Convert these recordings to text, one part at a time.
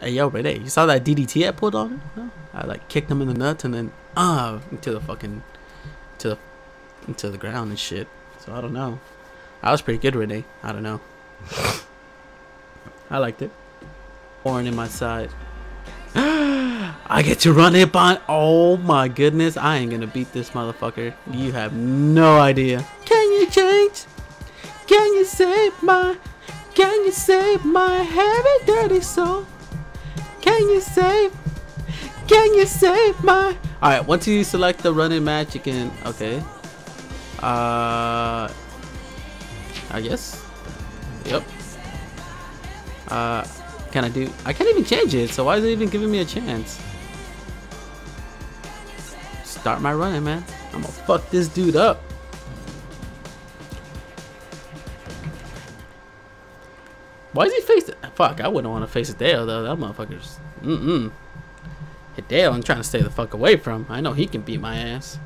Hey yo, Renee, you saw that DDT I pulled on him? I like kicked him in the nuts and then uh into the fucking to the into the ground and shit. So I don't know. I was pretty good, Renee. I don't know. I liked it. Horn in my side. I get to run it on. Oh my goodness. I ain't gonna beat this motherfucker. You have no idea. Can you change? Can you save my. Can you save my heavy dirty soul? Can you save? Can you save my. Alright, once you select the running match, you can. Okay. Uh. I guess. Yep. Uh. Can I do? I can't even change it, so why is it even giving me a chance? Start my running, man. I'm gonna fuck this dude up. Why is he facing? Fuck, I wouldn't want to face Hideo though. That motherfucker's. Mm mm. Hideo, I'm trying to stay the fuck away from. I know he can beat my ass.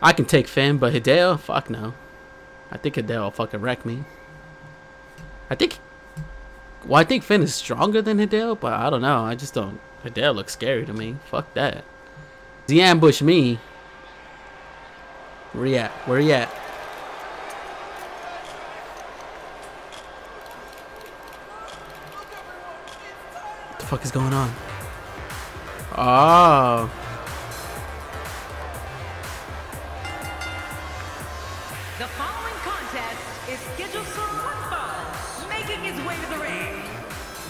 I can take Finn, but Hideo, fuck no. I think Hideo will fucking wreck me. I think well, I think Finn is stronger than Hideo, but I don't know. I just don't. Hideo looks scary to me. Fuck that. He ambushed me. Where he at? Where he at? Fuck is going on? Oh. The following contest is scheduled for one fall, making his way to the ring.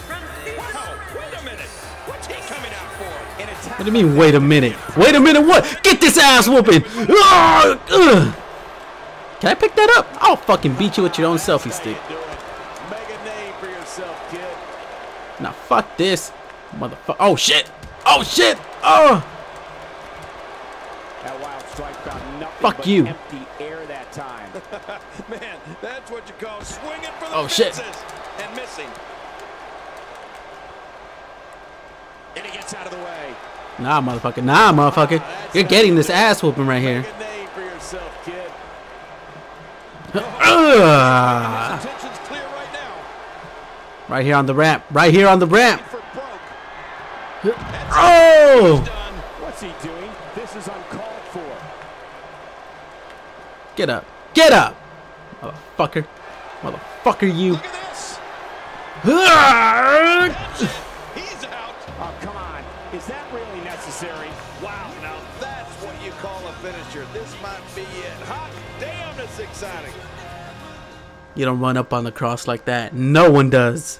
From Wow, wait a minute. What's he coming out for? In attack. What do you mean, wait a minute? Wait a minute, what? Get this ass whooping! Ah, ugh. Can I pick that up? I'll fucking beat you with your own selfie stick. Do it. Make a name for yourself, kid. Now fuck this. Motherfucker. Oh shit! Oh shit! Oh! That wild strike found nothing Fuck but you. empty air that time. Man, that's what you call swinging for the Oh, shit. and missing. And he gets out of the way. Nah, motherfucker. Nah, motherfucker. Ah, You're getting this ass whooping right here. Make a name for yourself, kid. Right here on the ramp. Right here on the ramp. Oh! What's he doing? This is uncalled for. Get up. Get up! Motherfucker. Motherfucker, you. Look at this. He's out. Oh, come on. Is that really necessary? Wow, now that's what you call a finisher. This might be it. Hot damn, it's exciting. You don't run up on the cross like that. No one does.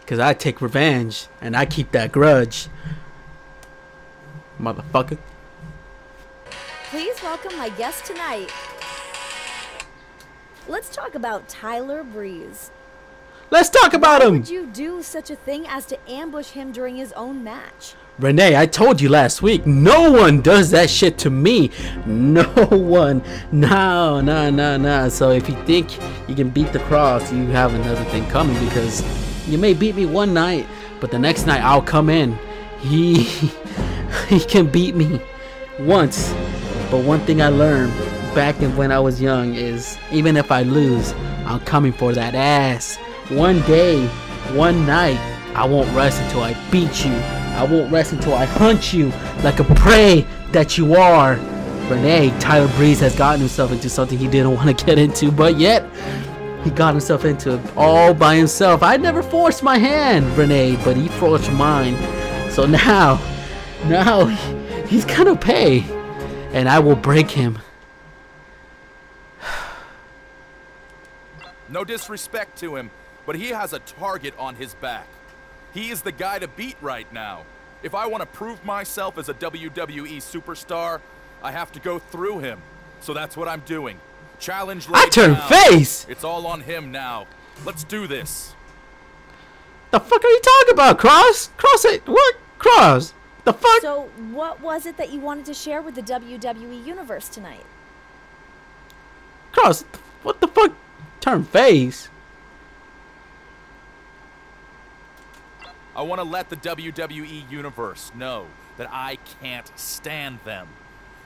Because I take revenge. And I keep that grudge. Motherfucker. Please welcome my guest tonight. Let's talk about Tyler Breeze. Let's talk about Why him. would you do such a thing as to ambush him during his own match? Renee, I told you last week, no one does that shit to me. No one. No, no, no, no. So if you think you can beat the cross, you have another thing coming because you may beat me one night, but the next night I'll come in. He he can beat me once. But one thing I learned back when I was young is even if I lose, I'm coming for that ass. One day, one night, I won't rest until I beat you. I won't rest until I hunt you like a prey that you are. Renee, Tyler Breeze has gotten himself into something he didn't want to get into, but yet he got himself into it all by himself. I never forced my hand, Renee, but he forced mine. So now, now he's gonna pay, and I will break him. No disrespect to him, but he has a target on his back. He is the guy to beat right now. If I want to prove myself as a WWE superstar, I have to go through him. So that's what I'm doing. Challenge I turn down. face. It's all on him now. Let's do this. The fuck are you talking about, Cross? Cross it? What? Cross? The fuck? So, what was it that you wanted to share with the WWE Universe tonight? Cross? What the fuck? Turn face. I want to let the WWE Universe know that I can't stand them.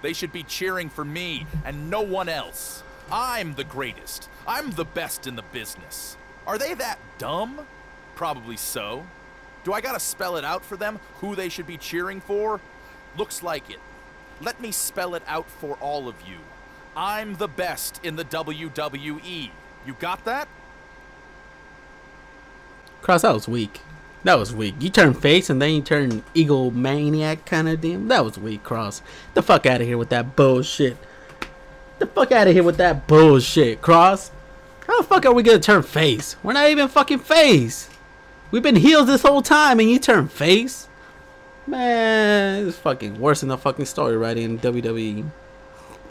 They should be cheering for me and no one else. I'm the greatest. I'm the best in the business. Are they that dumb? Probably so. Do I gotta spell it out for them who they should be cheering for? Looks like it. Let me spell it out for all of you. I'm the best in the WWE. You got that? Cross, that was weak. That was weak. You turn face and then you turn eagle maniac kind of deal. That was weak, Cross. The fuck out of here with that bullshit. The fuck out of here with that bullshit, Cross. How the fuck are we gonna turn face? We're not even fucking face. We've been heels this whole time and you turn face? Man, it's fucking worse than the fucking story writing in WWE.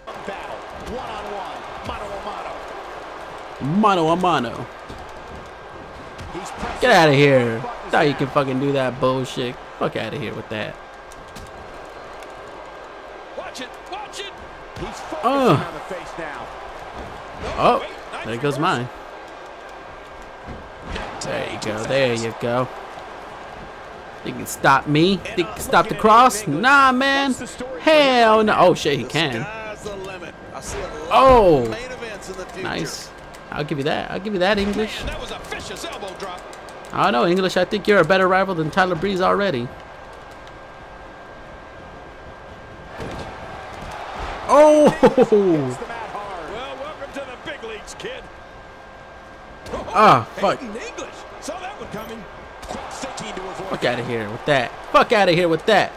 Battle, one-on-one, mano a mano. Mano a mano. He's pressing Get out of here. Thought you can fucking do that bullshit. Fuck out of here with that. Watch it, watch it. He's focusing Oh. on the face now. Oh, wait, nice there goes mine. There you go. There you go. You can stop me. You can stop the cross. Nah, man. Hell no. Oh shit, he can. Sky's the limit. I see a lot Oh. of main events in the future. Nice. I'll give you that. I'll give you that English. That was a vicious elbow drop. I don't know English. I think you're a better rival than Tyler Breeze already. Oh. Hits the mat hard. Well, welcome to the big leagues, kid. Ah, fuck. English. Saw that one coming. Quick thinking to avoid. Fuck out of here with that. Fuck out of here with that.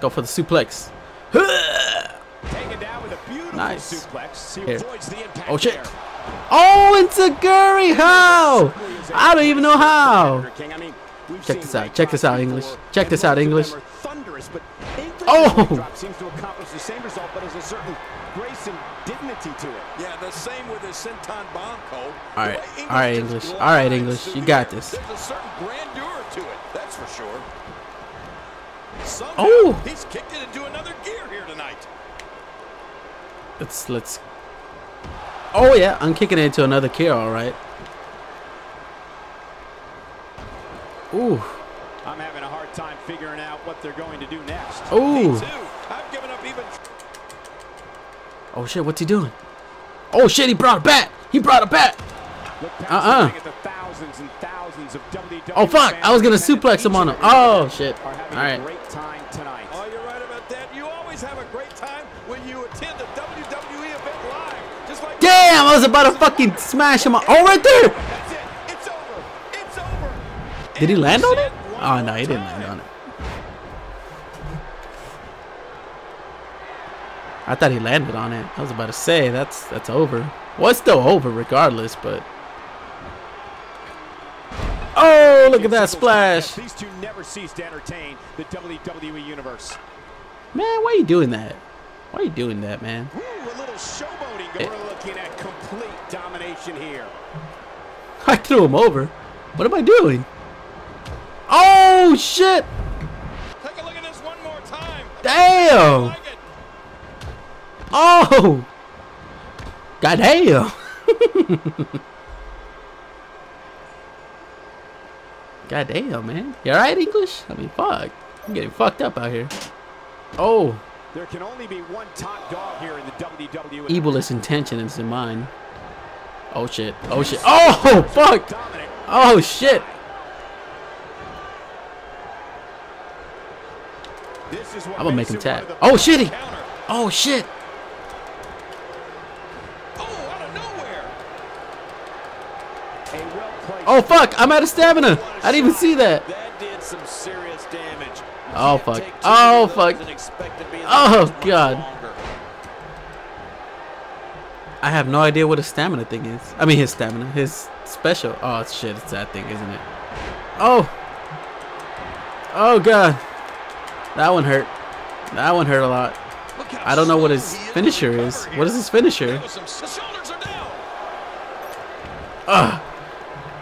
Go for the suplex. Taken down with a beautiful Nice. suplex. He Here. avoids the impact Oh shit. there. Oh, it's a Guri. How? I don't even know how. King, I mean, we've Check this out. Check this out, English. Check this out, English. Oh! seems to accomplish the same result, but has a certain grace and dignity to it. Yeah, the same with his senton bomb, Cole. All right. All right, English. All right, English. You got this. There's a certain grandeur to it, that's for sure. Somehow, Oh! he's kicked it into another gear here tonight. Let's let's. Oh yeah, I'm kicking it into another kill. All right. Ooh. I'm having a hard time figuring out what they're going to do next. Ooh. I've given up even Oh shit, what's he doing? Oh shit, he brought a bat. He brought a bat. Uh-uh. the ring at the thousands and thousands of WWE Oh fuck, I was gonna suplex him on him. each and every Oh shit. All having a right. great time tonight. Oh, you're right about that. You always have a great time when you attend a WWE event live. Just like Damn, I was about to fucking smash him. Oh, right there. That's it. It's over. It's over. Did he land on it? Oh, no, he didn't land on it. I thought he landed on it. I was about to say that's that's over. Well, it's still over regardless, but. Oh, look at that splash! These two never cease to entertain the WWE universe. Man, why are you doing that? Why are you doing that, man? Ooh, a little showboating. Eh. We're looking at complete domination here. I threw him over. What am I doing? Oh shit! Take a look at this one more time. Damn! Like it. Oh! Goddamn! Goddamn, man. You alright, English? I mean, fuck. I'm getting fucked up out here. Oh, There can only be one top dog here in the. WWE. evilest intention is in mine. Oh shit. Oh shit. Oh, fuck! Oh shit! Is I'm gonna make him tap. Oh, shitty. Oh shit! Oh, out of nowhere. A well-placed Oh fuck! I'm out of stamina! I didn't even see that! That did some serious damage. Oh fuck. Oh fuck. Oh, God. I have no idea what his stamina thing is. I mean his stamina. His special. Oh shit, it's that thing, isn't it? Oh! Oh god. That one hurt. That one hurt a lot. I don't know what his finisher is. What is his finisher? The shoulders are down. Ugh.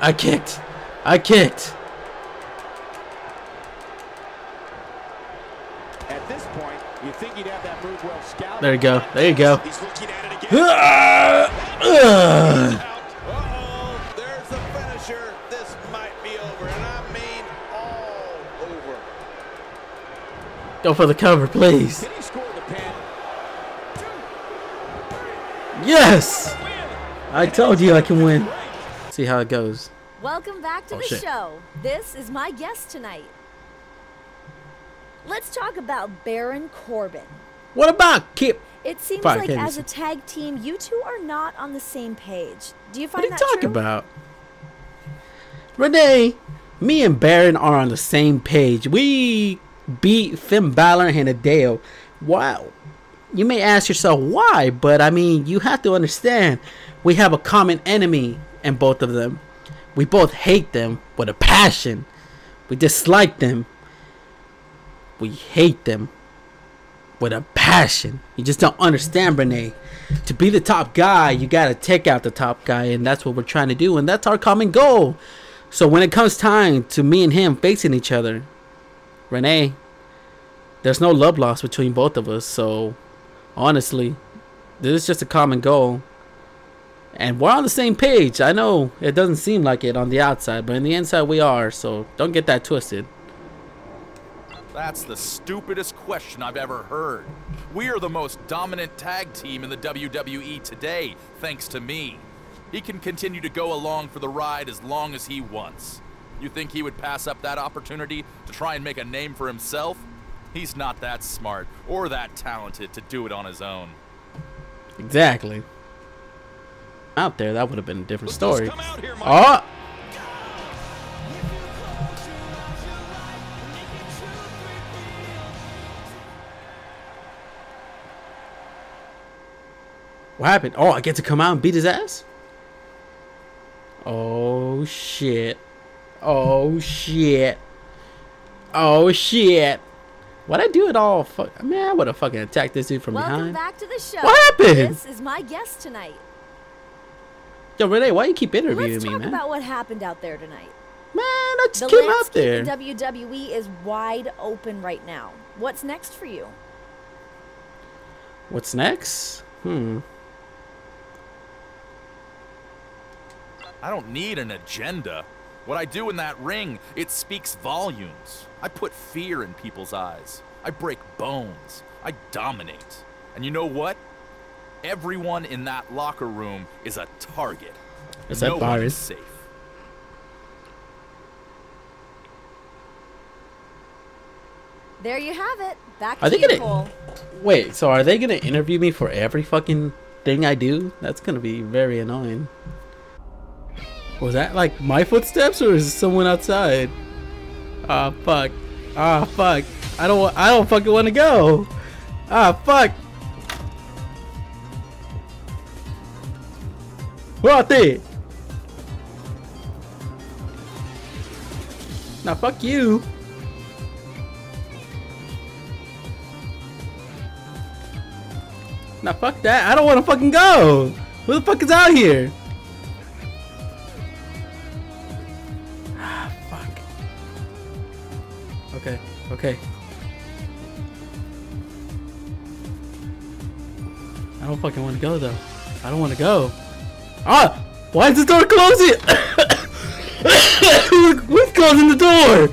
I kicked. I kicked. At this point, you think he'd have that move well scouted. There you go. There you go. He's looking at it again. Ugh. Ugh. Uh-oh, there's the finisher. This might be over, and I mean all over. Go for the cover, please. Can he score the pin? Yes! I told you I can win. See how it goes. Welcome back to Oh, the shit. show. This is my guest tonight. Let's talk about Baron Corbin. What about Kip? It seems Fuck, like as a tag team, you two are not on the same page. Do you find What find are you talking true? about? Renee, me and Baron are on the same page. We beat Finn Balor and Hideo. Wow. You may ask yourself why, but I mean, you have to understand we have a common enemy in both of them. We both hate them with a passion. We dislike them. We hate them with a passion. You just don't understand, Renee. To be the top guy, you gotta take out the top guy, and that's what we're trying to do, and that's our common goal. So when it comes time to me and him facing each other, Renee, there's no love lost between both of us. So honestly, this is just a common goal. And we're on the same page. I know it doesn't seem like it on the outside, but in the inside we are. So don't get that twisted. That's the stupidest question I've ever heard. We are the most dominant tag team in the WWE today, thanks to me. He can continue to go along for the ride as long as he wants. You think he would pass up that opportunity to try and make a name for himself? He's not that smart or that talented to do it on his own. Exactly. Out there, that would have been a different story. Come out here. Oh, what happened? Oh, I get to come out and beat his ass. Oh shit! Oh shit! Oh shit! Why'd I do it all? Fuck, man, I would have fucking attacked this dude from Welcome behind. back to the show. What happened? This is my guest tonight. Yo, Renee, why you keep interviewing Let's me, talk about what happened out there tonight. Man, I just The came out there. in WWE is wide open right now. What's next for you? What's next? Hmm. I don't need an agenda. What I do in that ring, it speaks volumes. I put fear in people's eyes. I break bones. I dominate. And you know what? Everyone in that locker room is a target. Is no that one virus? is safe. There you have it. Back Are to they gonna- Wait, so are they gonna interview me for every fucking thing I do? That's gonna be very annoying. Was that like my footsteps or is it someone outside? Ah fuck. Ah fuck. I don't. I don't fucking want to go. Ah fuck. Who out there? Now fuck you. Now fuck that. I don't want to fucking go. Who the fuck is out here? Okay. I don't fucking want to go though. I don't want to go. Ah! Why is the door closing? Who's closing the door?